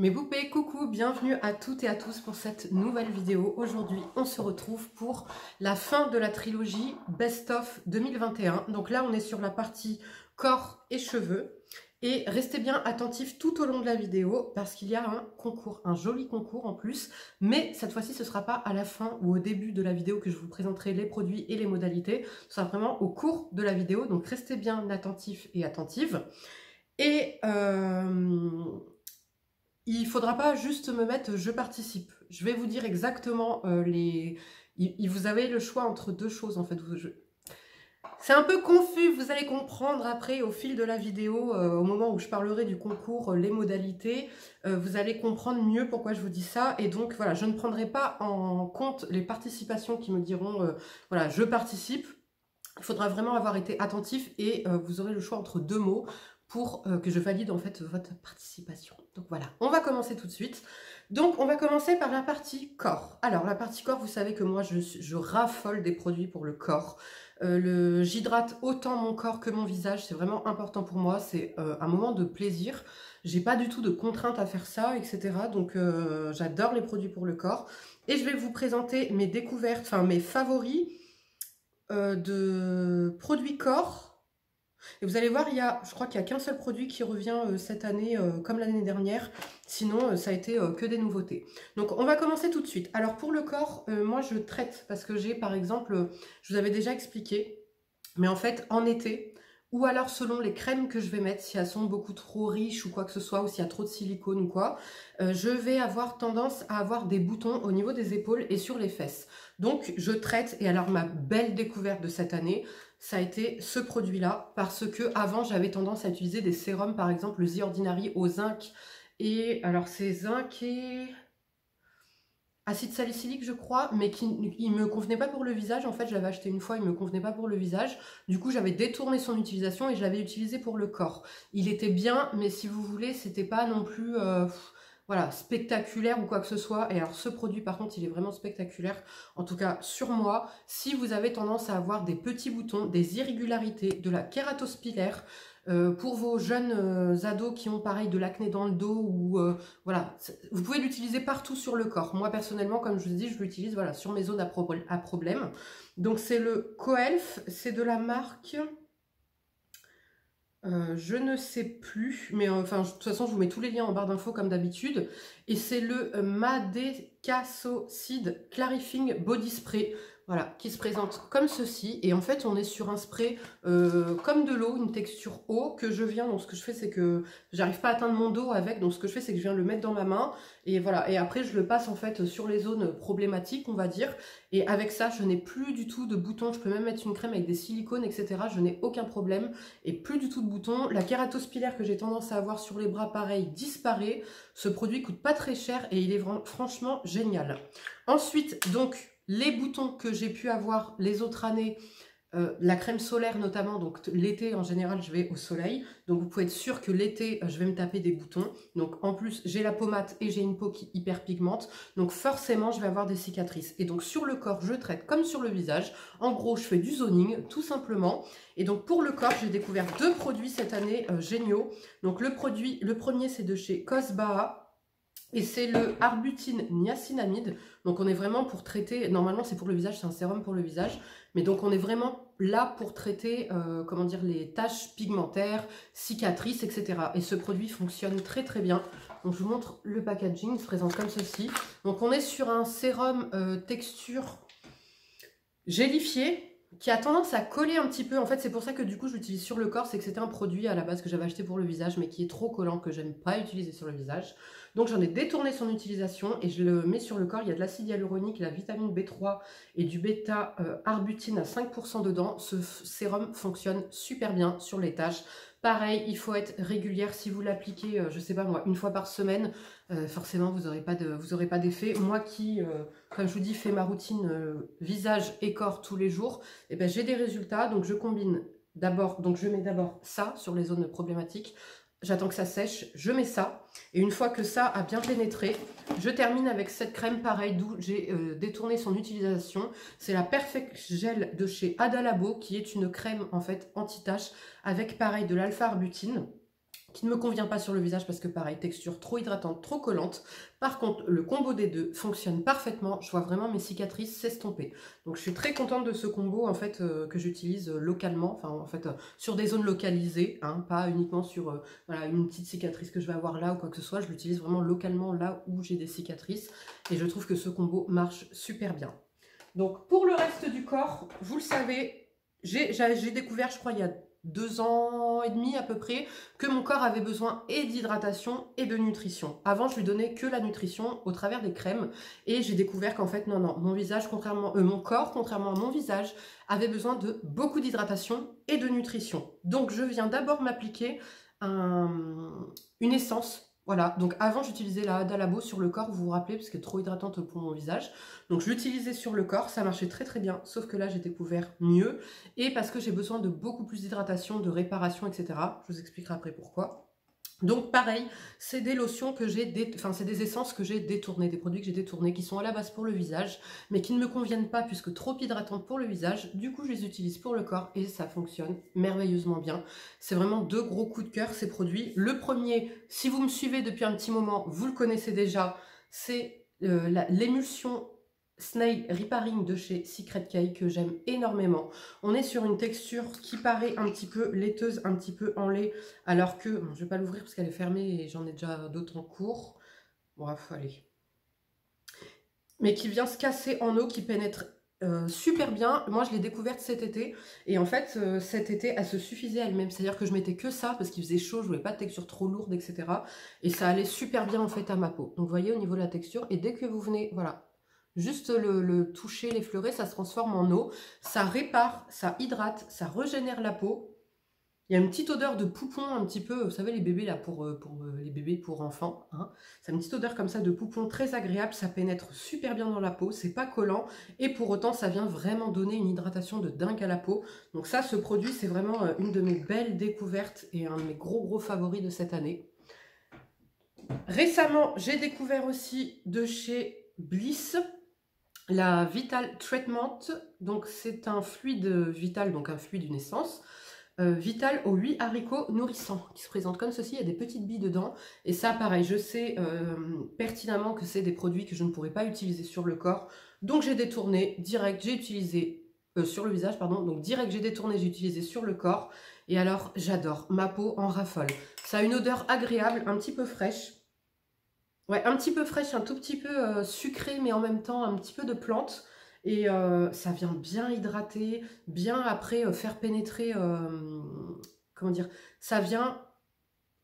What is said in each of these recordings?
Mes poupées, coucou, bienvenue à toutes et à tous pour cette nouvelle vidéo. Aujourd'hui, on se retrouve pour la fin de la trilogie Best of 2021. Donc là, on est sur la partie corps et cheveux. Et restez bien attentifs tout au long de la vidéo parce qu'il y a un concours, un joli concours en plus. Mais cette fois-ci, ce ne sera pas à la fin ou au début de la vidéo que je vous présenterai les produits et les modalités. Ce sera vraiment au cours de la vidéo. Donc restez bien attentifs et attentives. Et... Euh il faudra pas juste me mettre je participe. Je vais vous dire exactement euh, les... vous avez le choix entre deux choses en fait. C'est un peu confus, vous allez comprendre après au fil de la vidéo, euh, au moment où je parlerai du concours, euh, les modalités, vous allez comprendre mieux pourquoi je vous dis ça. Et donc voilà, je ne prendrai pas en compte les participations qui me diront, voilà, je participe. Il faudra vraiment avoir été attentif et vous aurez le choix entre deux mots pour que je valide en fait votre participation. Donc voilà, on va commencer tout de suite. Donc on va commencer par la partie corps. Alors la partie corps, vous savez que moi je, raffole des produits pour le corps. Euh, J'hydrate autant mon corps que mon visage, c'est vraiment important pour moi, c'est euh, un moment de plaisir. J'ai pas du tout de contraintes à faire ça, etc. Donc euh, j'adore les produits pour le corps. Et je vais vous présenter mes découvertes, enfin mes favoris euh, de produits corps et vous allez voir, il y a, je crois qu'il n'y a qu'un seul produit qui revient euh, cette année euh, comme l'année dernière. Sinon, euh, ça a été que des nouveautés. Donc, on va commencer tout de suite. Alors, pour le corps, moi, je traite parce que j'ai, par exemple, je vous avais déjà expliqué, mais en fait, en été, ou alors selon les crèmes que je vais mettre, si elles sont beaucoup trop riches ou quoi que ce soit, ou s'il y a trop de silicone ou quoi, je vais avoir tendance à avoir des boutons au niveau des épaules et sur les fesses. Donc, je traite, et alors ma belle découverte de cette année, ça a été ce produit-là, parce que avant j'avais tendance à utiliser des sérums, par exemple le The Ordinary au zinc, et alors c'est zinc et acide salicylique je crois, mais qui il me convenait pas pour le visage, en fait je l'avais acheté une fois, il me convenait pas pour le visage, du coup j'avais détourné son utilisation et je l'avais utilisé pour le corps. Il était bien, mais si vous voulez, c'était pas non plus... Euh, voilà, spectaculaire ou quoi que ce soit. Et alors ce produit par contre il est vraiment spectaculaire, en tout cas sur moi. Si vous avez tendance à avoir des petits boutons, des irrégularités, de la kératospilaire, euh, pour vos jeunes euh, ados qui ont pareil de l'acné dans le dos ou euh, voilà, vous pouvez l'utiliser partout sur le corps. Moi personnellement, comme je vous dis, je l'utilise voilà sur mes zones à, à problème. Donc c'est le Coelf, c'est de la marque euh, je ne sais plus, mais euh, enfin, de toute façon, je vous mets tous les liens en barre d'infos comme d'habitude. Et c'est le euh, Madecasocide Clarifying Body Spray voilà, qui se présente comme ceci. Et en fait, on est sur un spray euh, comme de l'eau, une texture eau que je viens. Donc, ce que je fais, c'est que j'arrive pas à atteindre mon dos avec. Donc, ce que je fais, c'est que je viens le mettre dans ma main. Et voilà. Et après, je le passe en fait sur les zones problématiques, on va dire. Et avec ça, je n'ai plus du tout de boutons. Je peux même mettre une crème avec des silicones, etc. Je n'ai aucun problème. Et plus du tout de boutons. La kératospilaire que j'ai tendance à avoir sur les bras, pareil, disparaît. Ce produit coûte pas très cher et il est franchement génial. Ensuite, donc, les boutons que j'ai pu avoir les autres années, euh, la crème solaire notamment, donc l'été en général je vais au soleil, donc vous pouvez être sûr que l'été euh, je vais me taper des boutons, donc en plus j'ai la pommade et j'ai une peau qui hyper pigmente, donc forcément je vais avoir des cicatrices, et donc sur le corps je traite comme sur le visage, en gros je fais du zoning tout simplement, et donc pour le corps j'ai découvert deux produits cette année euh, géniaux, donc le produit, le premier c'est de chez Cosbaa, et c'est le arbutine niacinamide. Donc on est vraiment pour traiter, normalement c'est pour le visage, c'est un sérum pour le visage. Mais donc on est vraiment là pour traiter, euh, comment dire, les taches pigmentaires, cicatrices, etc. Et ce produit fonctionne très très bien. Donc je vous montre le packaging, il se présente comme ceci. Donc on est sur un sérum euh, texture gélifié, qui a tendance à coller un petit peu. En fait, c'est pour ça que du coup, je l'utilise sur le corps. C'est que c'était un produit à la base que j'avais acheté pour le visage, mais qui est trop collant, que j'aime pas utiliser sur le visage. Donc, j'en ai détourné son utilisation et je le mets sur le corps. Il y a de l'acide hyaluronique, la vitamine B3 et du bêta-arbutine à 5% dedans. Ce sérum fonctionne super bien sur les taches. Pareil, il faut être régulière. Si vous l'appliquez, euh, je sais pas moi, une fois par semaine, euh, forcément, vous n'aurez pas d'effet. moi qui, euh, comme je vous dis, fais ma routine visage et corps tous les jours, eh ben, j'ai des résultats. Donc, je combine d'abord, donc je mets d'abord ça sur les zones problématiques. J'attends que ça sèche, je mets ça. Et une fois que ça a bien pénétré, je termine avec cette crème pareil d'où j'ai euh, détourné son utilisation. C'est la Perfect Gel de chez Adalabo qui est une crème en fait anti-tache avec pareil de l'alpha-arbutine qui ne me convient pas sur le visage parce que pareil, texture trop hydratante, trop collante. Par contre, le combo des deux fonctionne parfaitement. Je vois vraiment mes cicatrices s'estomper. Donc je suis très contente de ce combo en fait euh, que j'utilise euh, localement, enfin en fait euh, sur des zones localisées, hein, pas uniquement sur voilà, une petite cicatrice que je vais avoir là ou quoi que ce soit. Je l'utilise vraiment localement là où j'ai des cicatrices et je trouve que ce combo marche super bien. Donc pour le reste du corps, vous le savez, j'ai découvert, je crois, il y a deux ans et demi à peu près, que mon corps avait besoin et d'hydratation et de nutrition. Avant, je lui donnais que la nutrition au travers des crèmes et j'ai découvert qu'en fait, non, non, mon visage, contrairement, euh, mon corps, contrairement à mon visage, avait besoin de beaucoup d'hydratation et de nutrition. Donc, je viens d'abord m'appliquer une essence voilà, donc avant j'utilisais la Dalabo sur le corps, vous vous rappelez, parce qu'elle est trop hydratante pour mon visage. Donc je l'utilisais sur le corps, ça marchait très très bien, sauf que là j'ai découvert mieux. Et parce que j'ai besoin de beaucoup plus d'hydratation, de réparation, etc. Je vous expliquerai après pourquoi. Donc pareil, c'est des lotions que j'ai, enfin c'est des essences que j'ai détournées, des produits que j'ai détournés, qui sont à la base pour le visage, mais qui ne me conviennent pas puisque trop hydratantes pour le visage. Du coup, je les utilise pour le corps et ça fonctionne merveilleusement bien. C'est vraiment deux gros coups de cœur ces produits. Le premier, si vous me suivez depuis un petit moment, vous le connaissez déjà, c'est euh, l'émulsion Snail Repairing de chez Secret K que j'aime énormément. On est sur une texture qui paraît un petit peu laiteuse, un petit peu en lait, alors que, je vais pas l'ouvrir parce qu'elle est fermée et j'en ai déjà d'autres en cours. Bref, allez. Mais qui vient se casser en eau, qui pénètre euh, super bien. Moi, je l'ai découverte cet été. Et en fait, euh, cet été, elle se suffisait elle-même. C'est-à-dire que je mettais que ça parce qu'il faisait chaud, je voulais pas de texture trop lourde, etc. Et ça allait super bien en fait à ma peau. Donc, vous voyez au niveau de la texture. Et dès que vous venez, voilà, Juste le, toucher, l'effleurer, ça se transforme en eau. Ça répare, ça hydrate, ça régénère la peau. Il y a une petite odeur de poupon un petit peu, vous savez les bébés là pour, euh, euh, les bébés pour enfants. Hein. C'est une petite odeur comme ça de poupon très agréable, ça pénètre super bien dans la peau, c'est pas collant et pour autant ça vient vraiment donner une hydratation de dingue à la peau. Donc ça, ce produit c'est vraiment euh, une de mes belles découvertes et un de mes gros gros favoris de cette année. Récemment, j'ai découvert aussi de chez Bliss la Vital Treatment, donc c'est un fluide vital, donc un fluide d'une essence, euh, vital aux 8 haricots nourrissants, qui se présente comme ceci, il y a des petites billes dedans, et ça pareil, je sais euh, pertinemment que c'est des produits que je ne pourrais pas utiliser sur le corps, donc j'ai détourné, direct, j'ai utilisé, euh, sur le visage, pardon, donc direct j'ai détourné, j'ai utilisé sur le corps, et alors j'adore, ma peau en raffole. Ça a une odeur agréable, un petit peu fraîche, Ouais, un petit peu fraîche, un tout petit peu euh, sucré, mais en même temps un petit peu de plante. Et euh, ça vient bien hydrater, bien après euh, faire pénétrer, comment dire, ça vient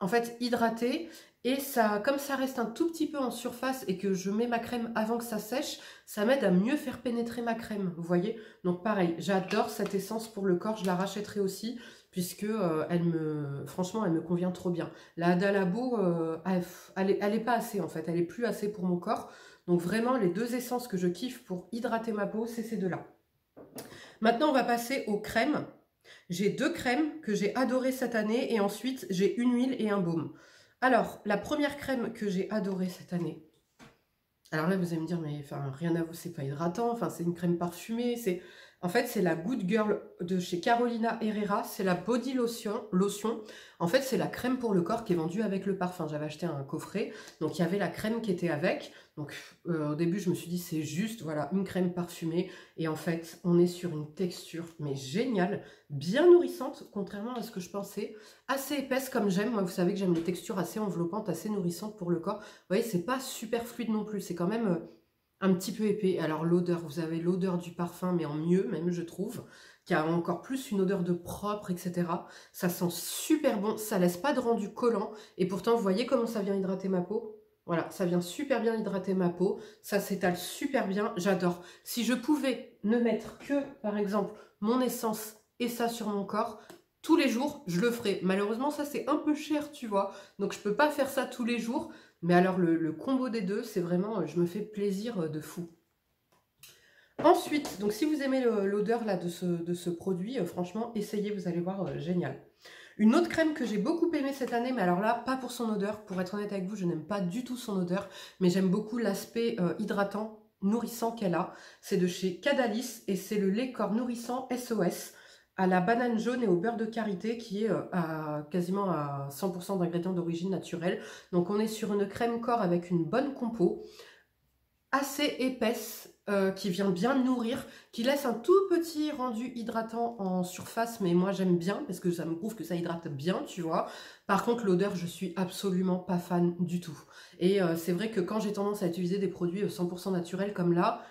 en fait hydrater. Et ça, comme ça reste un tout petit peu en surface et que je mets ma crème avant que ça sèche, ça m'aide à mieux faire pénétrer ma crème, vous voyez? Donc pareil, j'adore cette essence pour le corps, je la rachèterai aussi puisque euh, elle me, franchement, elle me convient trop bien. La Dalabo, euh, elle, elle, pas assez en fait, elle est plus assez pour mon corps. Donc vraiment, les deux essences que je kiffe pour hydrater ma peau, c'est ces deux-là. Maintenant, on va passer aux crèmes. J'ai deux crèmes que j'ai adorées cette année et ensuite j'ai une huile et un baume. Alors, la première crème que j'ai adorée cette année, alors là, vous allez me dire, mais enfin, rien à vous, c'est pas hydratant, enfin, c'est une crème parfumée, c'est... En fait, c'est la Good Girl de chez Carolina Herrera. C'est la body lotion. lotion. En fait, c'est la crème pour le corps qui est vendue avec le parfum. J'avais acheté un coffret, donc il y avait la crème qui était avec. Donc euh, au début, je me suis dit, c'est juste, voilà, une crème parfumée. Et en fait, on est sur une texture, mais géniale, bien nourrissante, contrairement à ce que je pensais. Assez épaisse comme j'aime. Moi, vous savez que j'aime les textures assez enveloppantes, assez nourrissantes pour le corps. Vous voyez, c'est pas super fluide non plus. C'est quand même... Euh, un petit peu épais. Alors l'odeur, vous avez l'odeur du parfum, mais en mieux même, je trouve, qui a encore plus une odeur de propre, etc. Ça sent super bon, ça laisse pas de rendu collant, et pourtant, vous voyez comment ça vient hydrater ma peau? Voilà, ça vient super bien hydrater ma peau, ça s'étale super bien, j'adore. Si je pouvais ne mettre que, par exemple, mon essence et ça sur mon corps, tous les jours, je le ferais. Malheureusement, ça c'est un peu cher, tu vois, donc je peux pas faire ça tous les jours, mais alors, le, combo des deux, c'est vraiment, je me fais plaisir euh, de fou. Ensuite, donc si vous aimez l'odeur de ce, produit, euh, franchement, essayez, vous allez voir, euh, génial. Une autre crème que j'ai beaucoup aimée cette année, mais alors là, pas pour son odeur. Pour être honnête avec vous, je n'aime pas du tout son odeur, mais j'aime beaucoup l'aspect hydratant, nourrissant qu'elle a. C'est de chez Cadalis et c'est le lait corps nourrissant SOS. À la banane jaune et au beurre de karité qui est à, quasiment à 100% d'ingrédients d'origine naturelle. Donc on est sur une crème corps avec une bonne compo, assez épaisse, euh, qui vient bien nourrir, qui laisse un tout petit rendu hydratant en surface, mais moi j'aime bien parce que ça me prouve que ça hydrate bien, tu vois. Par contre, l'odeur, je suis absolument pas fan du tout. Et euh, c'est vrai que quand j'ai tendance à utiliser des produits 100% euh, naturels comme là,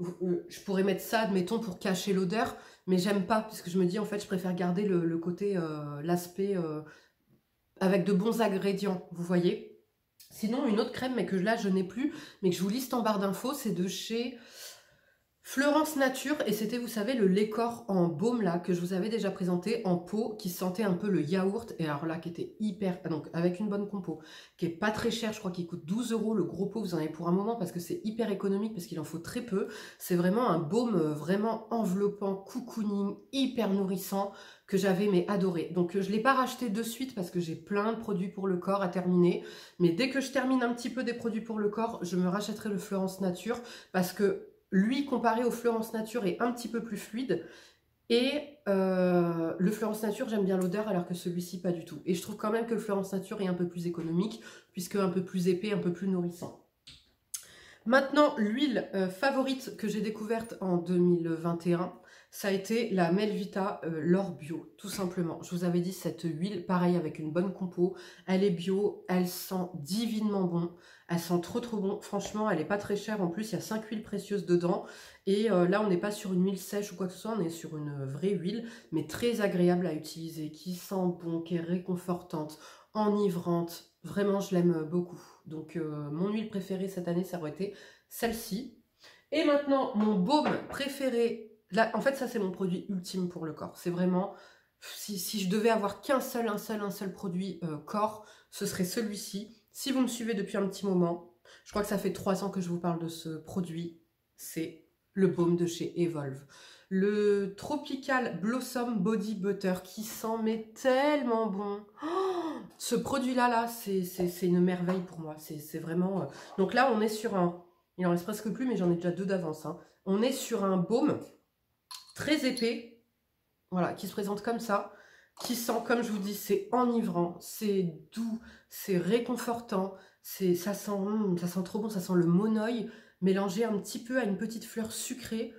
je pourrais mettre ça, admettons, pour cacher l'odeur, mais j'aime pas, parce que je me dis, en fait, je préfère garder le, côté, l'aspect avec de bons ingrédients, vous voyez. Sinon, une autre crème, mais que là, je n'ai plus, mais que je vous liste en barre d'infos, c'est de chez Florence Nature, et c'était, vous savez, le corps en baume, là, que je vous avais déjà présenté, en pot, qui sentait un peu le yaourt, et alors là, qui était hyper, donc avec une bonne compo, qui est pas très cher, je crois qu'il coûte 12 euros, le gros pot, vous en avez pour un moment, parce que c'est hyper économique, parce qu'il en faut très peu, c'est vraiment un baume euh, vraiment enveloppant, cocooning, hyper nourrissant, que j'avais mais adoré. Donc euh, je ne l'ai pas racheté de suite parce que j'ai plein de produits pour le corps à terminer. Mais dès que je termine un petit peu des produits pour le corps, je me rachèterai le Florence Nature parce que lui, comparé au Florence Nature, est un petit peu plus fluide. Et euh, le Florence Nature, j'aime bien l'odeur, alors que celui-ci, pas du tout. Et je trouve quand même que le Florence Nature est un peu plus économique, puisque un peu plus épais, un peu plus nourrissant. Maintenant, l'huile euh, favorite que j'ai découverte en 2021, ça a été la Melvita euh, L'Or Bio, tout simplement. Je vous avais dit, cette huile, pareil, avec une bonne compo, elle est bio, elle sent divinement bon. Elle sent trop trop bon. Franchement, elle n'est pas très chère. En plus, il y a 5 huiles précieuses dedans. Et euh, là, on n'est pas sur une huile sèche ou quoi que ce soit. On est sur une vraie huile, mais très agréable à utiliser, qui sent bon, qui est réconfortante, enivrante. Vraiment, je l'aime beaucoup. Donc, euh, mon huile préférée cette année, ça aurait été celle-ci. Et maintenant, mon baume préféré. Là, en fait, ça, c'est mon produit ultime pour le corps. C'est vraiment... Si, je devais avoir qu'un seul, un seul, un seul produit euh, corps, ce serait celui-ci. Si vous me suivez depuis un petit moment, je crois que ça fait trois ans que je vous parle de ce produit, c'est le baume de chez Evolve. Le Tropical Blossom Body Butter qui sent mais tellement bon. Oh, ce produit-là, là, c'est une merveille pour moi. C'est vraiment... Euh, donc là, on est sur un... Il en reste presque plus, mais j'en ai déjà deux d'avance. Hein. On est sur un baume très épais, voilà, qui se présente comme ça qui sent, comme je vous dis, c'est enivrant, c'est doux, c'est réconfortant, c'est ça sent, sent trop bon, ça sent le monoeil mélangé un petit peu à une petite fleur sucrée.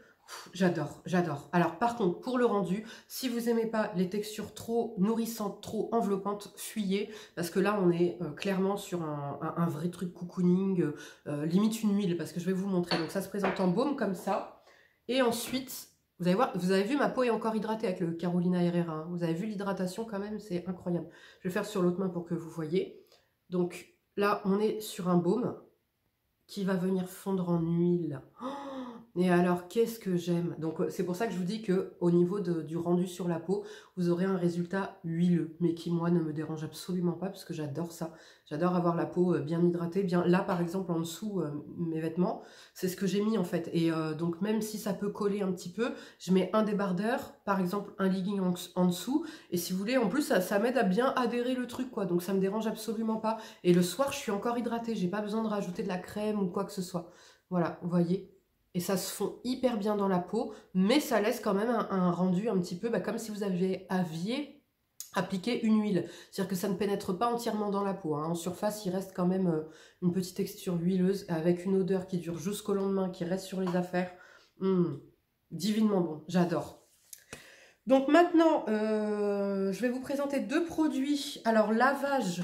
J'adore, j'adore. Alors par contre, pour le rendu, si vous aimez pas les textures trop nourrissantes, trop enveloppantes, fuyez, parce que là on est euh, clairement sur un, vrai truc cocooning, euh, limite une huile, parce que je vais vous montrer. Donc ça se présente en baume comme ça, et ensuite vous avez, vu, ma peau est encore hydratée avec le Carolina Herrera. Hein. Vous avez vu l'hydratation quand même, c'est incroyable. Je vais faire sur l'autre main pour que vous voyez. Donc là, on est sur un baume qui va venir fondre en huile. Oh et alors, qu'est-ce que j'aime? Donc, euh, c'est pour ça que je vous dis que au niveau du rendu sur la peau, vous aurez un résultat huileux, mais qui, moi, ne me dérange absolument pas, parce que j'adore ça. J'adore avoir la peau euh, bien hydratée. Bien Là, par exemple, en dessous, euh, mes vêtements, c'est ce que j'ai mis, en fait. Et donc, même si ça peut coller un petit peu, je mets un débardeur, par exemple, un legging en, dessous. Et si vous voulez, en plus, ça, m'aide à bien adhérer le truc, quoi. Donc, ça me dérange absolument pas. Et le soir, je suis encore hydratée. J'ai pas besoin de rajouter de la crème ou quoi que ce soit. Voilà, vous voyez? Et ça se fond hyper bien dans la peau, mais ça laisse quand même un, rendu un petit peu bah, comme si vous aviez aviez appliqué une huile. C'est-à-dire que ça ne pénètre pas entièrement dans la peau. Hein. En surface, il reste quand même euh, une petite texture huileuse avec une odeur qui dure jusqu'au lendemain, qui reste sur les affaires. Hum, divinement bon, j'adore. Donc maintenant, euh, je vais vous présenter deux produits. Alors, lavage,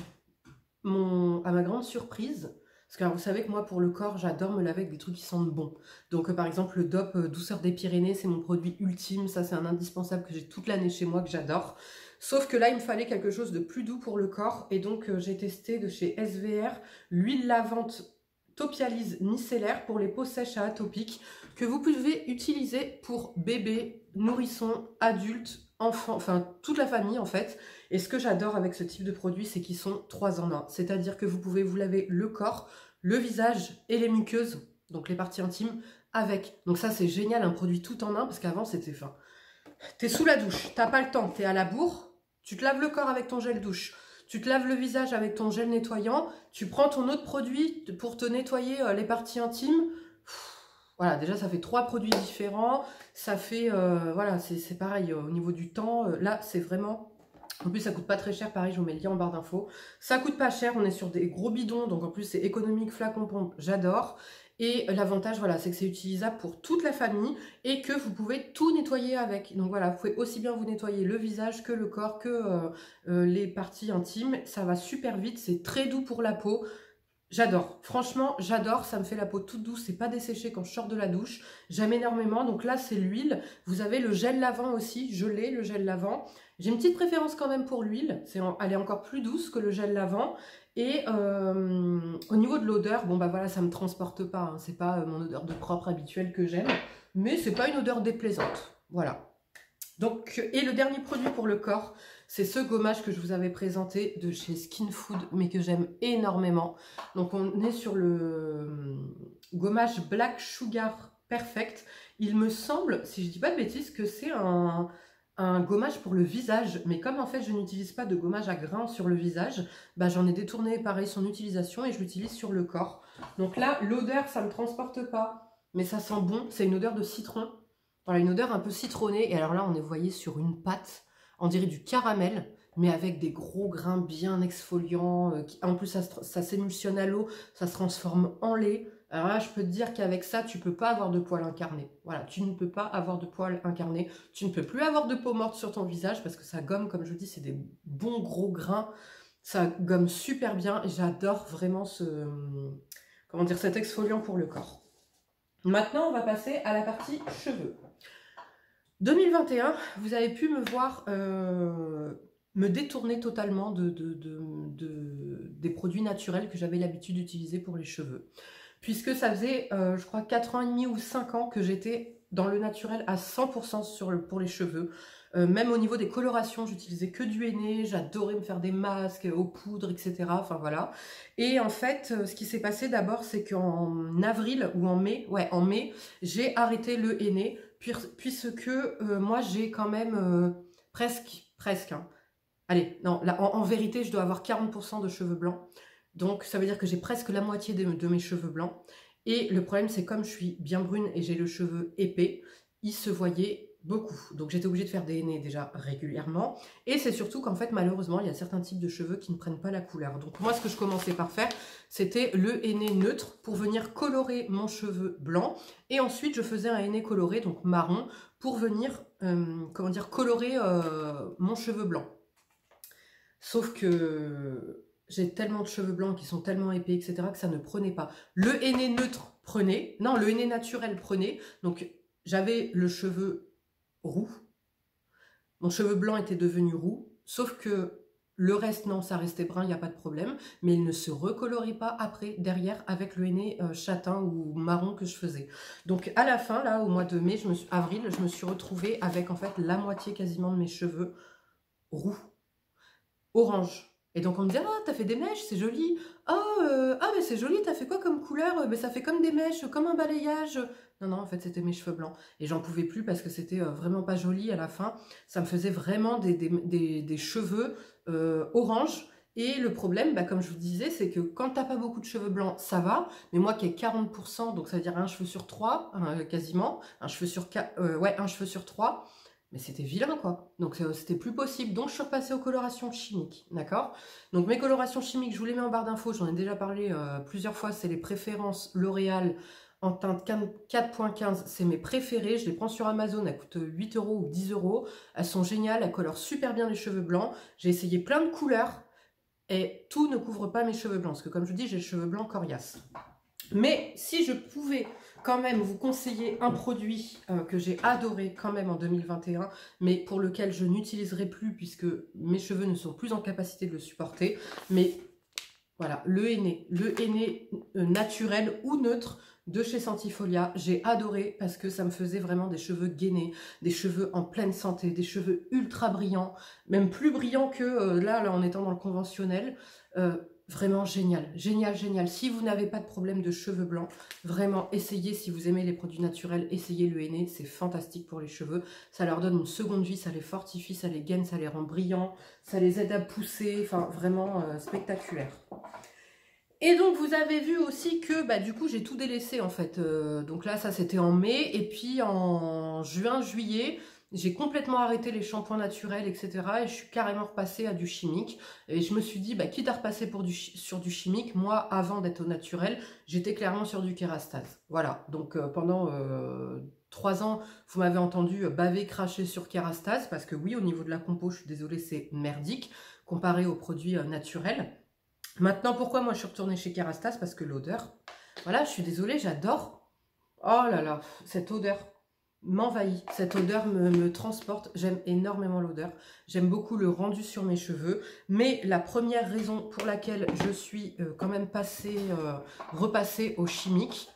à ma grande surprise, parce que vous savez que moi, pour le corps, j'adore me laver avec des trucs qui sentent bon. Donc, euh, par exemple, le DOP euh, Douceur des Pyrénées, c'est mon produit ultime. Ça, c'est un indispensable que j'ai toute l'année chez moi, que j'adore. Sauf que là, il me fallait quelque chose de plus doux pour le corps. Et donc, euh, j'ai testé de chez SVR l'huile lavante Topialise micellaire pour les peaux sèches à atopiques que vous pouvez utiliser pour bébés, nourrissons, adultes, enfants, enfin toute la famille en fait. Et ce que j'adore avec ce type de produit, c'est qu'ils sont trois en un. C'est-à-dire que vous pouvez vous laver le corps, le visage et les muqueuses, donc les parties intimes, avec. Donc ça, c'est génial, un produit tout en un, parce qu'avant, c'était fin. T'es sous la douche, t'as pas le temps, t'es à la bourre, tu te laves le corps avec ton gel douche, tu te laves le visage avec ton gel nettoyant, tu prends ton autre produit pour te nettoyer euh, les parties intimes. Voilà, déjà ça fait trois produits différents. Ça fait, euh, voilà, c'est pareil au niveau du temps. là, c'est vraiment en plus, ça coûte pas très cher, pareil, je vous mets le lien en barre d'infos. Ça coûte pas cher, on est sur des gros bidons, donc en plus c'est économique, flacon pompe, j'adore. Et l'avantage, voilà, c'est que c'est utilisable pour toute la famille et que vous pouvez tout nettoyer avec. Donc voilà, vous pouvez aussi bien vous nettoyer le visage que le corps, que euh, euh, les parties intimes. Ça va super vite, c'est très doux pour la peau. J'adore, franchement j'adore, ça me fait la peau toute douce, c'est pas desséché quand je sors de la douche, j'aime énormément, donc là c'est l'huile, vous avez le gel lavant aussi, je l'ai le gel lavant, j'ai une petite préférence quand même pour l'huile, elle est encore plus douce que le gel lavant, et euh, au niveau de l'odeur, bon bah voilà, ça me transporte pas, hein. c'est pas euh, mon odeur de propre habituelle que j'aime, mais c'est pas une odeur déplaisante. Voilà. Donc, et le dernier produit pour le corps, c'est ce gommage que je vous avais présenté de chez Skin Food, mais que j'aime énormément. Donc on est sur le euh, gommage Black Sugar Perfect. Il me semble, si je dis pas de bêtises, que c'est un, un gommage pour le visage, mais comme en fait je n'utilise pas de gommage à grains sur le visage, bah, j'en ai détourné pareil son utilisation et je l'utilise sur le corps. Donc là, l'odeur, ça ne me transporte pas, mais ça sent bon, c'est une odeur de citron. Voilà, une odeur un peu citronnée, et alors là on est, voyé, sur une pâte, on dirait du caramel, mais avec des gros grains bien exfoliants, euh, en plus ça, s'émulsionne à l'eau, ça se transforme en lait, alors là, je peux te dire qu'avec ça, tu peux pas avoir de poils incarnés. Voilà, tu ne peux pas avoir de poils incarnés. Tu ne peux plus avoir de peau morte sur ton visage parce que ça gomme, comme je dis, c'est des bons gros grains. Ça gomme super bien et j'adore vraiment ce, comment dire, cet exfoliant pour le corps. Maintenant, on va passer à la partie cheveux. 2021, vous avez pu me voir euh, me détourner totalement de, des produits naturels que j'avais l'habitude d'utiliser pour les cheveux puisque ça faisait, euh, je crois, 4 ans et demi ou 5 ans que j'étais dans le naturel à 100% sur le, pour les cheveux. Euh, même au niveau des colorations, j'utilisais que du henné, j'adorais me faire des masques aux poudres, etc. Enfin voilà. Et en fait, ce qui s'est passé d'abord, c'est qu'en avril ou en mai, ouais, en mai, j'ai arrêté le henné, puisque moi j'ai quand même presque, presque, hein. allez, non, là, en, en, vérité, je dois avoir 40% de cheveux blancs. Donc ça veut dire que j'ai presque la moitié de, mes cheveux blancs. Et le problème c'est comme je suis bien brune et j'ai le cheveu épais, il se voyait beaucoup. Donc j'étais obligée de faire des hennées déjà régulièrement. Et c'est surtout qu'en fait malheureusement il y a certains types de cheveux qui ne prennent pas la couleur. Donc moi ce que je commençais par faire c'était le henné neutre pour venir colorer mon cheveu blanc. Et ensuite je faisais un henné coloré donc marron pour venir euh, comment dire colorer euh, mon cheveu blanc. Sauf que j'ai tellement de cheveux blancs qui sont tellement épais, etc., que ça ne prenait pas. Le henné neutre prenait, non, le henné naturel prenait, donc j'avais le cheveu roux, mon cheveu blanc était devenu roux, sauf que le reste, non, ça restait brun, il n'y a pas de problème, mais il ne se recolorait pas après, derrière, avec le henné euh, châtain ou marron que je faisais. Donc à la fin, là, au mois de mai, je suis, avril, je me suis retrouvée avec en fait la moitié quasiment de mes cheveux roux, orange, et donc on me disait, ah, t'as fait des mèches, c'est joli. Ah, euh, ah mais c'est joli, t'as fait quoi comme couleur? Mais Ça fait comme des mèches, comme un balayage. Non, non, en fait, c'était mes cheveux blancs. Et j'en pouvais plus parce que c'était euh, vraiment pas joli à la fin. Ça me faisait vraiment des, cheveux euh, orange. Et le problème, bah, comme je vous disais, c'est que quand t'as pas beaucoup de cheveux blancs, ça va. Mais moi qui ai 40%, donc ça veut dire un cheveu sur trois, quasiment, un cheveu sur, ouais, un cheveu sur trois, mais c'était vilain quoi. Donc euh, c'était plus possible. Donc je suis repassée aux colorations chimiques, d'accord? Donc mes colorations chimiques, je vous les mets en barre d'infos, j'en ai déjà parlé euh, plusieurs fois, c'est les préférences L'Oréal en teinte 4.15, c'est mes préférées, je les prends sur Amazon, elles coûtent 8 euros ou 10 euros, elles sont géniales, elles colorent super bien les cheveux blancs, j'ai essayé plein de couleurs, et tout ne couvre pas mes cheveux blancs, parce que comme je dis, j'ai les cheveux blancs coriaces. Mais si je pouvais quand même vous conseiller un produit euh, que j'ai adoré quand même en 2021, mais pour lequel je n'utiliserai plus puisque mes cheveux ne sont plus en capacité de le supporter. Mais voilà, le henné, le henné euh, naturel ou neutre de chez Santifolia, j'ai adoré parce que ça me faisait vraiment des cheveux gainés, des cheveux en pleine santé, des cheveux ultra brillants, même plus brillants que euh, là, là, en étant dans le conventionnel. Vraiment génial, génial, génial. Si vous n'avez pas de problème de cheveux blancs, vraiment essayez, si vous aimez les produits naturels, essayez le henné, c'est fantastique pour les cheveux. Ça leur donne une seconde vie, ça les fortifie, ça les gaine, ça les rend brillants, ça les aide à pousser, enfin vraiment euh, spectaculaire. Et donc vous avez vu aussi que bah, du coup j'ai tout délaissé en fait. Euh, donc là ça c'était en mai et puis en juin, juillet, j'ai complètement arrêté les shampoings naturels, etc. Et je suis carrément repassée à du chimique. Et je me suis dit, bah, quitte à repasser pour du, sur du chimique, moi, avant d'être au naturel, j'étais clairement sur du kérastase. Voilà, donc euh, pendant euh, trois ans, vous m'avez entendu baver, cracher sur kérastase, parce que oui, au niveau de la compo, je suis désolée, c'est merdique, comparé aux produits naturels. Maintenant, pourquoi moi je suis retournée chez Kerastase Parce que l'odeur, voilà, je suis désolée, j'adore. Oh là là, cette odeur m'envahit. Cette odeur me, transporte. J'aime énormément l'odeur. J'aime beaucoup le rendu sur mes cheveux. Mais la première raison pour laquelle je suis euh, quand même passée, euh, repassée au chimique,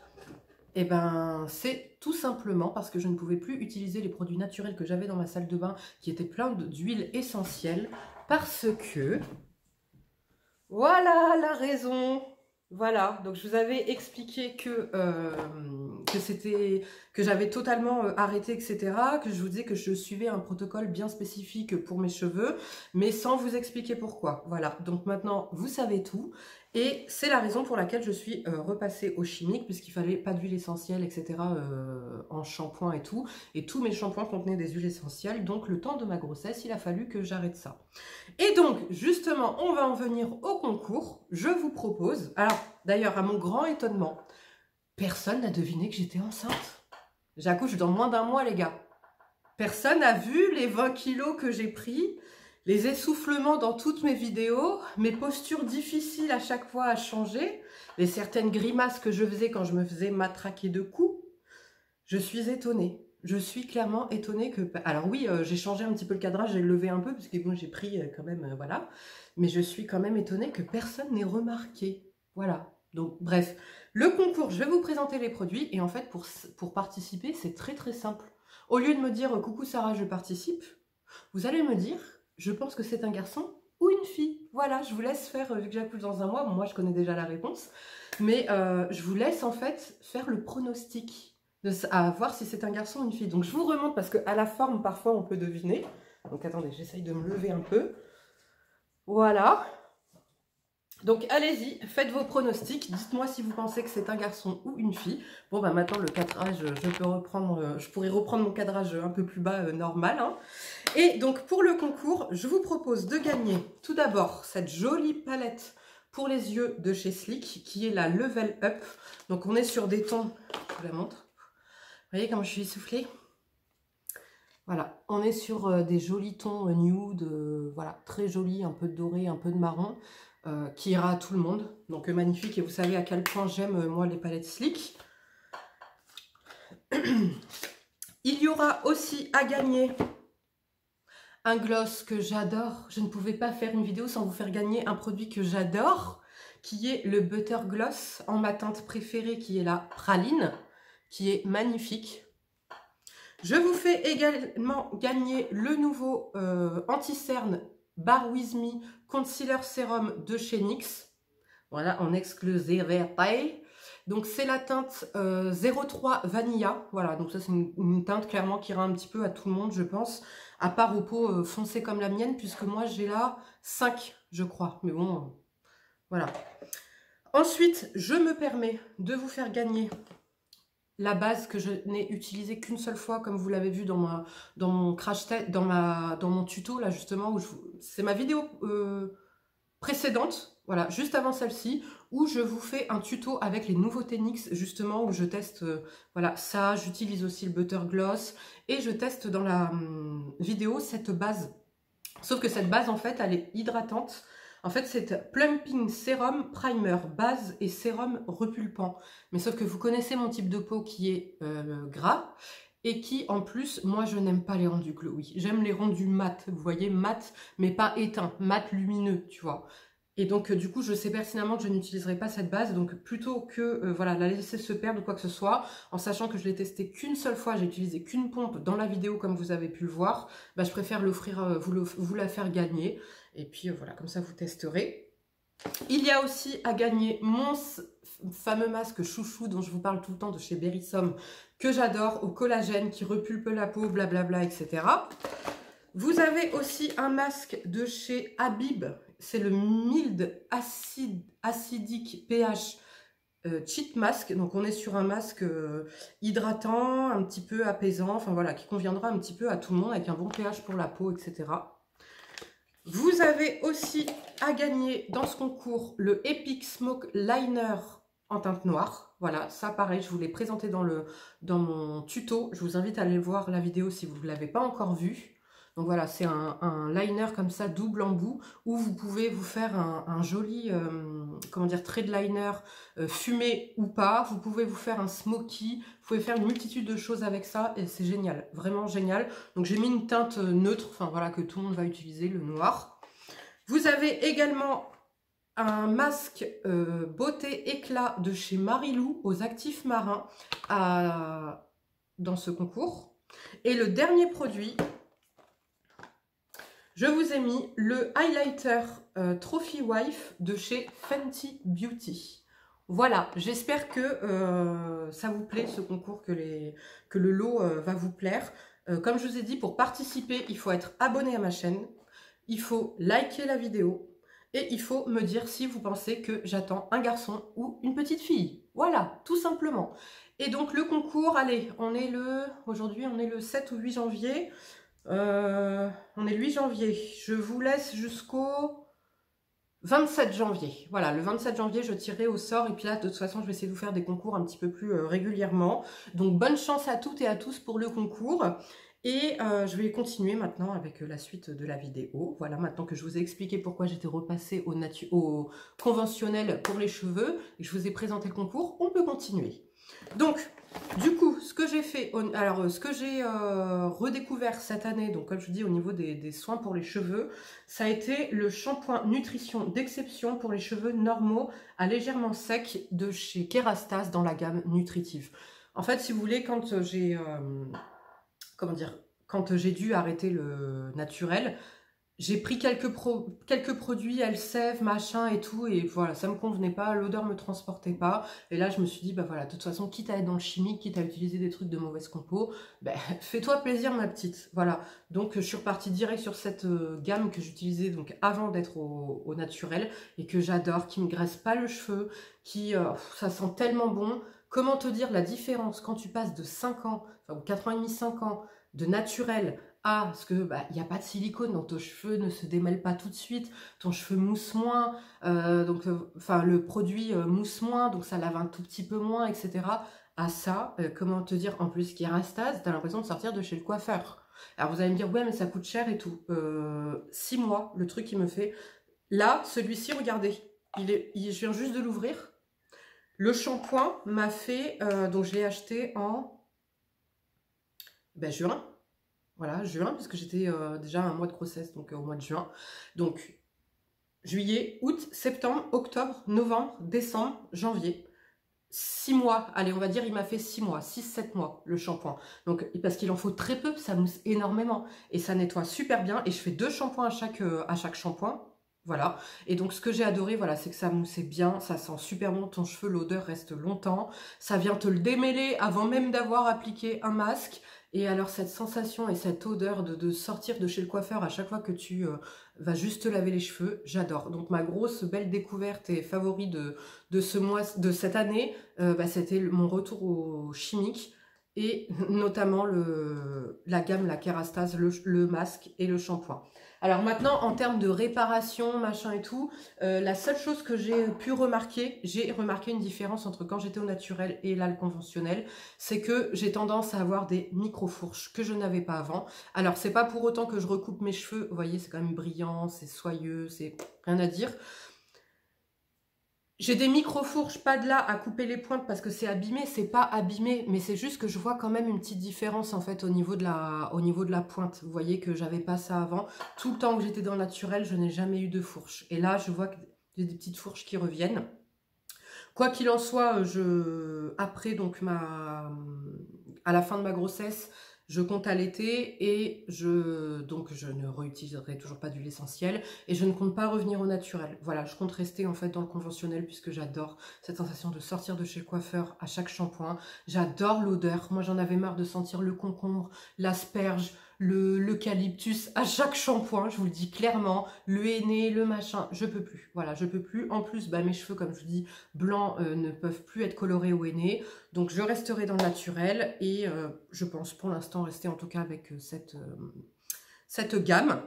eh ben, c'est tout simplement parce que je ne pouvais plus utiliser les produits naturels que j'avais dans ma salle de bain qui étaient pleins d'huile essentielle parce que voilà la raison. Voilà, donc je vous avais expliqué que, euh, que c'était que j'avais totalement euh, arrêté, etc. Que je vous disais que je suivais un protocole bien spécifique pour mes cheveux, mais sans vous expliquer pourquoi. Voilà, donc maintenant vous savez tout. Et c'est la raison pour laquelle je suis euh, repassée au chimique, puisqu'il fallait pas d'huile essentielle, etc. Euh, en shampoing et tout. Et tous mes shampoings contenaient des huiles essentielles. Donc le temps de ma grossesse, il a fallu que j'arrête ça. Et donc, justement, on va en venir au concours. Je vous propose, alors d'ailleurs, à mon grand étonnement, personne n'a deviné que j'étais enceinte. J'accouche dans moins d'un mois, les gars. Personne n'a vu les 20 kilos que j'ai pris les essoufflements dans toutes mes vidéos, mes postures difficiles à chaque fois à changer, les certaines grimaces que je faisais quand je me faisais matraquer de coups, je suis étonnée. Je suis clairement étonnée que... Alors oui, euh, j'ai changé un petit peu le cadrage, j'ai levé un peu, parce que bon, j'ai pris euh, quand même, euh, voilà. Mais je suis quand même étonnée que personne n'ait remarqué. Voilà. Donc bref, le concours, je vais vous présenter les produits. Et en fait, pour, participer, c'est très très simple. Au lieu de me dire « Coucou Sarah, je participe », vous allez me dire je pense que c'est un garçon ou une fille. Voilà, je vous laisse faire, vu que j'accouche dans un mois, moi je connais déjà la réponse, mais euh, je vous laisse en fait faire le pronostic à voir si c'est un garçon ou une fille. Donc je vous remonte parce qu'à la forme, parfois on peut deviner. Donc attendez, j'essaye de me lever un peu. Voilà, donc allez-y, faites vos pronostics, dites-moi si vous pensez que c'est un garçon ou une fille. Bon bah maintenant le cadrage, je peux reprendre, euh, je pourrais reprendre mon cadrage un peu plus bas euh, normal. Hein. Et donc pour le concours, je vous propose de gagner tout d'abord cette jolie palette pour les yeux de chez Slick qui est la Level Up. Donc on est sur des tons, je vous la montre. Vous voyez comment je suis essoufflée? Voilà, on est sur euh, des jolis tons nude, voilà, très jolis, un peu de doré, un peu de marron. Euh, qui ira à tout le monde. Donc euh, magnifique et vous savez à quel point j'aime euh, moi les palettes slick. Il y aura aussi à gagner un gloss que j'adore. Je ne pouvais pas faire une vidéo sans vous faire gagner un produit que j'adore qui est le Butter Gloss en ma teinte préférée qui est la praline qui est magnifique. Je vous fais également gagner le nouveau anti-cerne Bar With Me Concealer Sérum de chez NYX. Voilà, en exclusivité. Donc, c'est la teinte 03 euh, Vanilla. Voilà, donc ça, c'est une, teinte clairement qui ira un petit peu à tout le monde, je pense. À part aux peaux foncées comme la mienne, puisque moi, j'ai là 5, je crois. Mais bon, euh, voilà. Ensuite, je me permets de vous faire gagner la base que je n'ai utilisée qu'une seule fois, comme vous l'avez vu dans, ma, dans mon crash test, dans, mon tuto, là justement, où c'est ma vidéo euh, précédente, voilà, juste avant celle-ci, où je vous fais un tuto avec les nouveaux NYX, justement, où je teste, euh, voilà, ça, j'utilise aussi le Butter Gloss, et je teste dans la hum, vidéo cette base. Sauf que cette base, en fait, elle est hydratante, en fait, c'est Plumping Serum Primer, base et sérum repulpant. Mais sauf que vous connaissez mon type de peau qui est euh, gras et qui, en plus, moi, je n'aime pas les rendus glowy. J'aime les rendus mat, vous voyez, mat, mais pas éteint, mat lumineux, tu vois. Et donc, euh, du coup, je sais pertinemment que je n'utiliserai pas cette base. Donc, plutôt que euh, voilà, la laisser se perdre ou quoi que ce soit, en sachant que je l'ai testé qu'une seule fois, j'ai utilisé qu'une pompe dans la vidéo, comme vous avez pu le voir, bah, je préfère l'offrir, vous la faire gagner. Et puis euh, voilà, comme ça vous testerez. Il y a aussi à gagner mon fameux masque chouchou dont je vous parle tout le temps de chez Berrysom que j'adore, au collagène qui repulpe la peau, blablabla, etc. Vous avez aussi un masque de chez Habib c'est le mild acide, acidique pH euh, cheat mask. Donc on est sur un masque euh, hydratant, un petit peu apaisant, enfin voilà, qui conviendra un petit peu à tout le monde avec un bon pH pour la peau, etc. Vous avez aussi à gagner dans ce concours le Epic Smoke Liner en teinte noire. Voilà, ça pareil, je vous l'ai présenté dans, dans mon tuto. Je vous invite à aller voir la vidéo si vous ne l'avez pas encore vue. Donc voilà, c'est un, liner comme ça, double embout, où vous pouvez vous faire un, joli, euh, comment dire, trait liner euh, fumé ou pas. Vous pouvez vous faire un smoky, vous pouvez faire une multitude de choses avec ça, et c'est génial, vraiment génial. Donc j'ai mis une teinte euh, neutre, enfin voilà, que tout le monde va utiliser, le noir. Vous avez également un masque beauté éclat de chez Marilou aux actifs marins dans ce concours. Et le dernier produit, je vous ai mis le highlighter euh, Trophy Wife de chez Fenty Beauty. Voilà, j'espère que euh, ça vous plaît ce concours, que, le lot euh, va vous plaire. comme je vous ai dit, pour participer, il faut être abonné à ma chaîne, il faut liker la vidéo et il faut me dire si vous pensez que j'attends un garçon ou une petite fille. Voilà, tout simplement. Et donc le concours, allez, on est le, aujourd'hui on est le 7 ou 8 janvier. Euh, on est le 8 janvier. Je vous laisse jusqu'au 27 janvier. Voilà, le 27 janvier, je tirerai au sort. Et puis là, de toute façon, je vais essayer de vous faire des concours un petit peu plus euh, régulièrement. Donc, bonne chance à toutes et à tous pour le concours. Et euh, je vais continuer maintenant avec la suite de la vidéo. Voilà, maintenant que je vous ai expliqué pourquoi j'étais repassée au, conventionnel pour les cheveux et je vous ai présenté le concours, on peut continuer. Donc, du coup, ce que j'ai fait, alors euh, ce que j'ai euh, redécouvert cette année, donc comme je vous dis au niveau des, soins pour les cheveux, ça a été le shampoing nutrition d'exception pour les cheveux normaux à légèrement sec de chez Kerastase dans la gamme nutritive. En fait, si vous voulez, quand j'ai, euh, comment dire, quand j'ai dû arrêter le naturel, j'ai pris quelques, quelques produits, Elseve, machin et tout, et voilà, ça me convenait pas, l'odeur me transportait pas. Et là, je me suis dit, bah voilà, de toute façon, quitte à être dans le chimique, quitte à utiliser des trucs de mauvaise compo, ben, fais-toi plaisir, ma petite. Voilà. Donc, je suis repartie direct sur cette euh, gamme que j'utilisais donc avant d'être au, naturel et que j'adore, qui me graisse pas le cheveu, qui, euh, ça sent tellement bon. Comment te dire la différence quand tu passes de 5 ans, enfin, ou 4 ans et demi, 5 ans, de naturel ah, parce que bah, il n'y a pas de silicone, donc ton cheveu ne se démêle pas tout de suite, ton cheveu mousse moins, euh, donc euh, le produit euh, mousse moins, donc ça lave un tout petit peu moins, etc. À ça, comment te dire, en plus qui tu as l'impression de sortir de chez le coiffeur. Alors vous allez me dire, ouais mais ça coûte cher et tout. six mois, le truc qui me fait. Là, celui-ci, regardez, il est, je viens juste de l'ouvrir. Le shampoing m'a fait, donc je l'ai acheté en ben, juin, voilà, juin, puisque j'étais euh, déjà un mois de grossesse, donc euh, au mois de juin. Donc, juillet, août, septembre, octobre, novembre, décembre, janvier. Six mois, allez, on va dire, il m'a fait six mois, six, sept mois, le shampoing. Donc, parce qu'il en faut très peu, ça mousse énormément. Et ça nettoie super bien. Et je fais deux shampoings à chaque, euh, à chaque shampoing. Voilà. Et donc, ce que j'ai adoré, voilà, c'est que ça moussait bien, ça sent super bon ton cheveu, l'odeur reste longtemps. Ça vient te le démêler avant même d'avoir appliqué un masque. Et alors cette sensation et cette odeur de, sortir de chez le coiffeur à chaque fois que tu euh, vas juste te laver les cheveux, j'adore. Donc ma grosse belle découverte et favori de, de, ce mois, de cette année, euh, bah, c'était mon retour au chimique et notamment le, la gamme, la Kerastase, le masque et le shampoing. Alors maintenant, en termes de réparation, machin et tout, euh, la seule chose que j'ai pu remarquer, j'ai remarqué une différence entre quand j'étais au naturel et là le conventionnel, c'est que j'ai tendance à avoir des micro-fourches que je n'avais pas avant. Alors c'est pas pour autant que je recoupe mes cheveux, vous voyez, c'est quand même brillant, c'est soyeux, c'est rien à dire. J'ai des micro-fourches, pas de là à couper les pointes parce que c'est abîmé, c'est pas abîmé, mais c'est juste que je vois quand même une petite différence en fait au niveau de la, au niveau de la pointe. Vous voyez que j'avais pas ça avant. Tout le temps que j'étais dans le naturel, je n'ai jamais eu de fourche. Et là, je vois que j'ai des petites fourches qui reviennent. Quoi qu'il en soit, je après donc ma à la fin de ma grossesse, je compte allaiter et je donc je ne réutiliserai toujours pas d'huile essentielle et je ne compte pas revenir au naturel. Voilà, je compte rester en fait dans le conventionnel puisque j'adore cette sensation de sortir de chez le coiffeur à chaque shampoing. J'adore l'odeur. Moi, j'en avais marre de sentir le concombre, l'asperge, l'eucalyptus à chaque shampoing, je vous le dis clairement, le henné, le machin, je peux plus. Voilà, je peux plus. En plus, bah, mes cheveux, comme je vous dis, blancs euh, ne peuvent plus être colorés au henné. Donc je resterai dans le naturel et euh, je pense pour l'instant rester en tout cas avec euh, cette, gamme.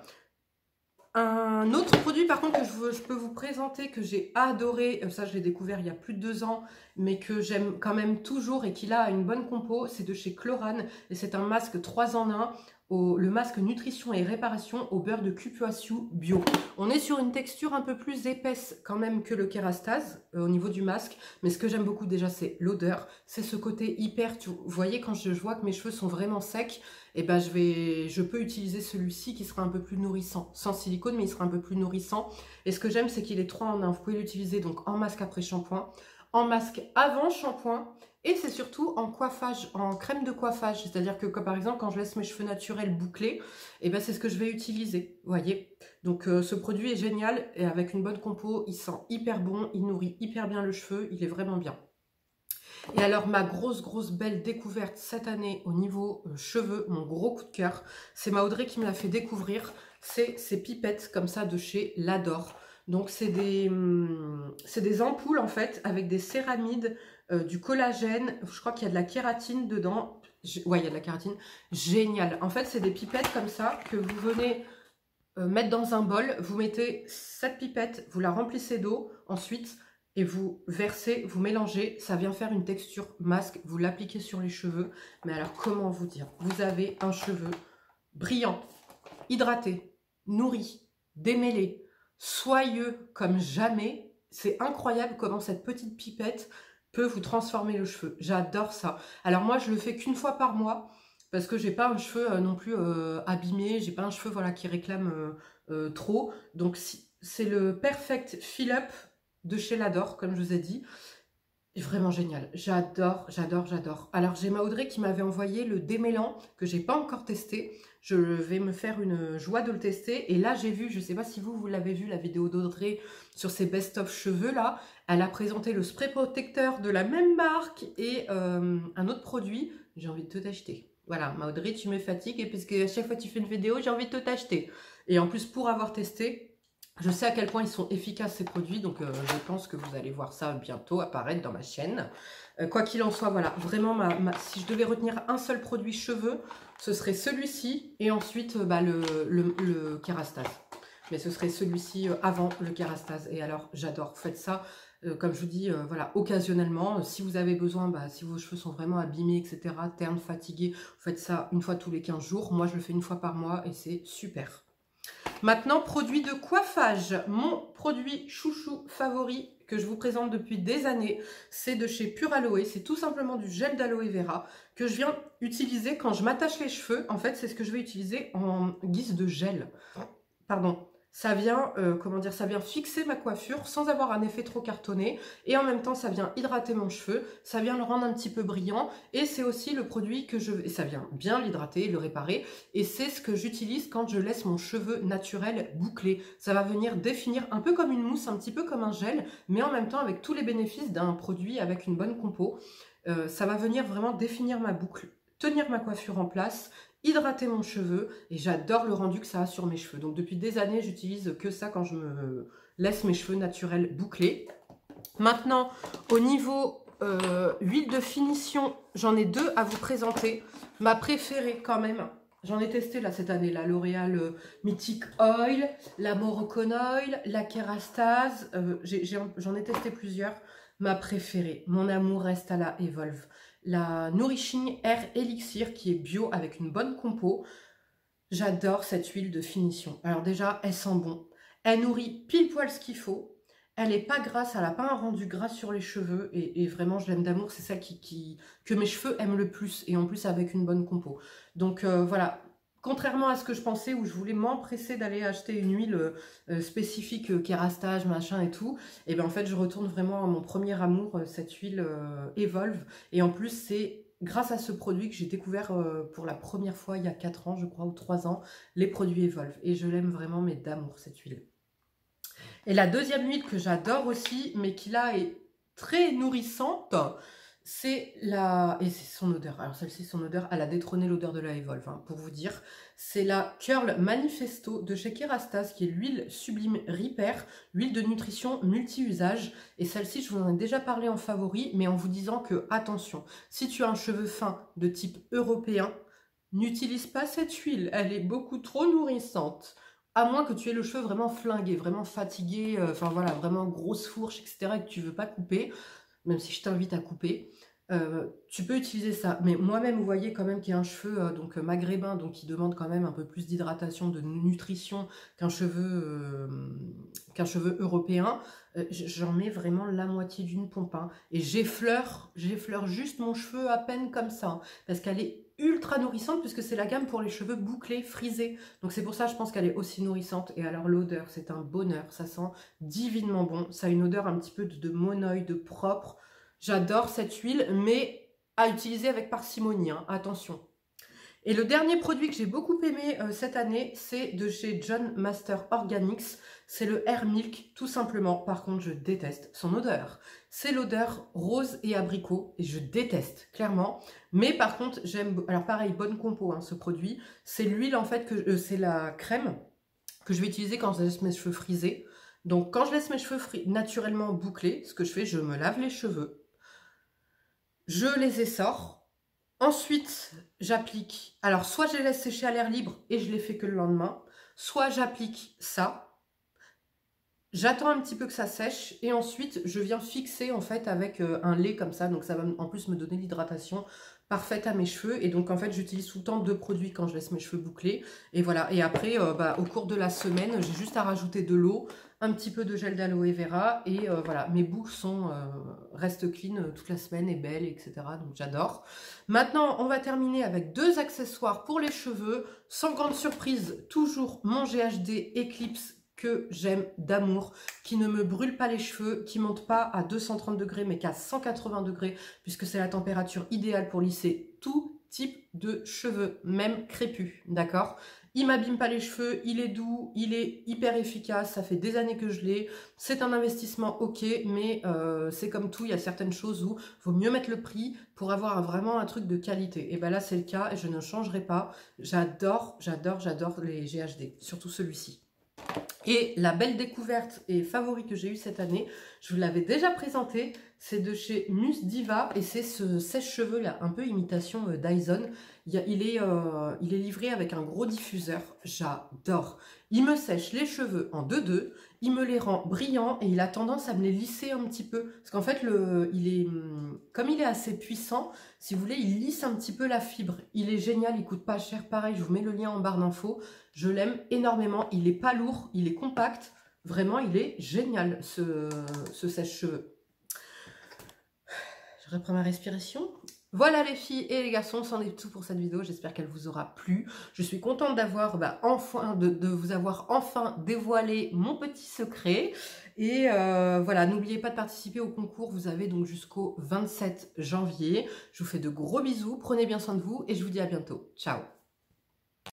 Un autre produit par contre que je, peux vous présenter, que j'ai adoré, ça je l'ai découvert il y a plus de deux ans, mais que j'aime quand même toujours et qui a une bonne compo, c'est de chez Chlorane et c'est un masque 3 en 1 le masque nutrition et réparation au beurre de cupuaçu bio. On est sur une texture un peu plus épaisse quand même que le Kerastase euh, au niveau du masque, mais ce que j'aime beaucoup déjà c'est l'odeur, c'est ce côté hyper, vous voyez quand je, vois que mes cheveux sont vraiment secs, eh ben je je peux utiliser celui-ci qui sera un peu plus nourrissant, sans silicone mais il sera un peu plus nourrissant. Et ce que j'aime c'est qu'il est 3 en 1, vous pouvez l'utiliser donc en masque après shampoing, en masque avant shampoing et c'est surtout en coiffage, en crème de coiffage. C'est-à-dire que par exemple, quand je laisse mes cheveux naturels bouclés, et eh ben, c'est ce que je vais utiliser. Voyez Donc euh, ce produit est génial et avec une bonne compo, il sent hyper bon, il nourrit hyper bien le cheveu, il est vraiment bien. Et alors ma grosse grosse belle découverte cette année au niveau euh, cheveux, mon gros coup de cœur, c'est ma Audrey qui me l'a fait découvrir, c'est ces pipettes comme ça de chez L'Adore. Donc c'est des, hum, des ampoules en fait avec des céramides euh, du collagène, je crois qu'il y a de la kératine dedans. ouais, il y a de la kératine. Génial. En fait, c'est des pipettes comme ça que vous venez euh, mettre dans un bol. Vous mettez cette pipette, vous la remplissez d'eau ensuite et vous versez, vous mélangez. Ça vient faire une texture masque. Vous l'appliquez sur les cheveux. Mais alors, comment vous dire? Vous avez un cheveu brillant, hydraté, nourri, démêlé, soyeux comme jamais. C'est incroyable comment cette petite pipette peut vous transformer le cheveu. J'adore ça. Alors moi, je le fais qu'une fois par mois parce que j'ai pas un cheveu euh, non plus euh, abîmé, j'ai pas un cheveu voilà qui réclame euh, trop. Donc c'est le Perfect Fill Up de chez Lador, comme je vous ai dit. Vraiment génial. J'adore, j'adore, j'adore. Alors j'ai ma qui m'avait envoyé le démêlant que j'ai pas encore testé. Je vais me faire une joie de le tester. Et là, j'ai vu, je ne sais pas si vous, vous l'avez vu, la vidéo d'Audrey sur ses best-of cheveux, là. Elle a présenté le spray protecteur de la même marque et euh, un autre produit. J'ai envie de tout acheter. Voilà, ma Audrey, tu me fatigues et puisque à chaque fois tu fais une vidéo, j'ai envie de tout acheter. Et en plus, pour avoir testé, je sais à quel point ils sont efficaces ces produits, donc euh, je pense que vous allez voir ça bientôt apparaître dans ma chaîne. Euh, quoi qu'il en soit, voilà, vraiment, si je devais retenir un seul produit cheveux, ce serait celui-ci et ensuite euh, bah, le, Kerastase. Mais ce serait celui-ci avant le Kerastase. Et alors, j'adore. Faites ça, comme je vous dis, voilà, occasionnellement. Si vous avez besoin, bah, si vos cheveux sont vraiment abîmés, etc., ternes, fatigués, faites ça une fois tous les 15 jours. Moi, je le fais une fois par mois et c'est super. Maintenant, produit de coiffage. Mon produit chouchou favori que je vous présente depuis des années, c'est de chez Pure Aloe. C'est tout simplement du gel d'aloe vera que je viens utiliser quand je m'attache les cheveux. En fait, c'est ce que je vais utiliser en guise de gel. Pardon ça vient, euh, comment dire, ça vient fixer ma coiffure sans avoir un effet trop cartonné et en même temps ça vient hydrater mon cheveu, ça vient le rendre un petit peu brillant et c'est aussi le produit que je, et ça vient bien l'hydrater, le réparer et c'est ce que j'utilise quand je laisse mon cheveu naturel bouclé. Ça va venir définir un peu comme une mousse, un petit peu comme un gel, mais en même temps avec tous les bénéfices d'un produit avec une bonne compo. Euh, ça va venir vraiment définir ma boucle, tenir ma coiffure en place hydrater mon cheveu et j'adore le rendu que ça a sur mes cheveux. Donc depuis des années, j'utilise que ça quand je me laisse mes cheveux naturels bouclés. Maintenant, au niveau euh, huile de finition, j'en ai deux à vous présenter. Ma préférée quand même, j'en ai testé là cette année, la L'Oréal euh, Mythic Oil, la Moroccan Oil, la Kerastase, euh, j'en ai, testé plusieurs. Ma préférée, mon amour reste à la Evolve la Nourishing Air Elixir qui est bio avec une bonne compo. J'adore cette huile de finition. Alors déjà, elle sent bon. Elle nourrit pile poil ce qu'il faut. Elle n'est pas grasse, elle n'a pas un rendu gras sur les cheveux. Et, vraiment, je l'aime d'amour. C'est ça qui, que mes cheveux aiment le plus. Et en plus, avec une bonne compo. Donc euh, voilà, Contrairement à ce que je pensais, où je voulais m'empresser d'aller acheter une huile euh, spécifique, euh, kérastage, machin et tout, et bien en fait je retourne vraiment à mon premier amour, euh, cette huile Evolve. Et en plus c'est grâce à ce produit que j'ai découvert pour la première fois il y a 4 ans, je crois, ou 3 ans, les produits Evolve. Et je l'aime vraiment, mais d'amour cette huile. Et la deuxième huile que j'adore aussi, mais qui là est très nourrissante, c'est la... Et c'est son odeur. Alors celle-ci, son odeur, elle a détrôné l'odeur de la Evolve, hein, pour vous dire. C'est la Curl Manifesto de chez Kerastase, qui est l'huile sublime Repair, huile de nutrition multi-usage. Et celle-ci, je vous en ai déjà parlé en favori, mais en vous disant que, attention, si tu as un cheveu fin de type européen, n'utilise pas cette huile. Elle est beaucoup trop nourrissante. À moins que tu aies le cheveu vraiment flingué, vraiment fatigué, euh, enfin voilà, vraiment grosse fourche, etc. et que tu veux pas couper même si je t'invite à couper. Euh, tu peux utiliser ça. Mais moi-même, vous voyez quand même qu'il y a un cheveu euh, donc euh, maghrébin, donc qui demande quand même un peu plus d'hydratation, de nutrition qu'un cheveu, qu'un cheveu européen. J'en mets vraiment la moitié d'une pompe. Hein. Et j'effleure, j'effleure juste mon cheveu à peine comme ça. Hein, parce qu'elle est ultra nourrissante puisque c'est la gamme pour les cheveux bouclés, frisés. Donc c'est pour ça je pense qu'elle est aussi nourrissante. Et alors l'odeur, c'est un bonheur. Ça sent divinement bon. Ça a une odeur un petit peu de, de de propre. J'adore cette huile, mais à utiliser avec parcimonie, hein. attention. Et le dernier produit que j'ai beaucoup aimé euh, cette année, c'est de chez John Master Organics. C'est le Air Milk, tout simplement. Par contre, je déteste son odeur. C'est l'odeur rose et abricot, et je déteste, clairement. Mais par contre, j'aime... Alors pareil, bonne compo, hein, ce produit. C'est l'huile, en fait, que euh, c'est la crème que je vais utiliser quand je laisse mes cheveux frisés. Donc, quand je laisse mes cheveux naturellement bouclés, ce que je fais, je me lave les cheveux je les essore. Ensuite, j'applique. Alors, soit je les laisse sécher à l'air libre et je les fais que le lendemain, soit j'applique ça. J'attends un petit peu que ça sèche et ensuite je viens fixer en fait avec euh, un lait comme ça. Donc ça va en plus me donner l'hydratation parfaite à mes cheveux. Et donc en fait j'utilise tout le temps deux produits quand je laisse mes cheveux bouclés. Et voilà. Et après, euh, bah, au cours de la semaine, j'ai juste à rajouter de l'eau, un petit peu de gel d'aloe vera et euh, voilà, mes boucles sont, euh, restent clean toute la semaine et belles, etc. Donc j'adore. Maintenant, on va terminer avec deux accessoires pour les cheveux. Sans grande surprise, toujours mon GHD Eclipse que j'aime d'amour, qui ne me brûle pas les cheveux, qui monte pas à 230 degrés mais qu'à 180 degrés, puisque c'est la température idéale pour lisser tout type de cheveux, même crépus, d'accord? Il m'abîme pas les cheveux, il est doux, il est hyper efficace, ça fait des années que je l'ai. C'est un investissement ok, mais euh, c'est comme tout, il y a certaines choses où vaut mieux mettre le prix pour avoir vraiment un truc de qualité. Et ben là c'est le cas et je ne changerai pas. J'adore, j'adore, j'adore les GHD, surtout celui-ci. Et la belle découverte et favori que j'ai eu cette année, je vous l'avais déjà présenté, c'est de chez Mus Diva et c'est ce sèche-cheveux là, un peu imitation euh, Dyson. Il, est, euh, il est livré avec un gros diffuseur, j'adore. Il me sèche les cheveux en 2-2, il me les rend brillants et il a tendance à me les lisser un petit peu. Parce qu'en fait, il est, hum, comme il est assez puissant, si vous voulez, il lisse un petit peu la fibre. Il est génial, il coûte pas cher, pareil, je vous mets le lien en barre d'infos. Je l'aime énormément, il est pas lourd, il est compact. Vraiment, il est génial, ce sèche-cheveux. Je reprends ma respiration. Voilà les filles et les garçons, c'en est tout pour cette vidéo. J'espère qu'elle vous aura plu. Je suis contente d'avoir bah, enfin de, vous avoir enfin dévoilé mon petit secret. Et euh, voilà, n'oubliez pas de participer au concours. Vous avez donc jusqu'au 27 janvier. Je vous fais de gros bisous. Prenez bien soin de vous et je vous dis à bientôt. Ciao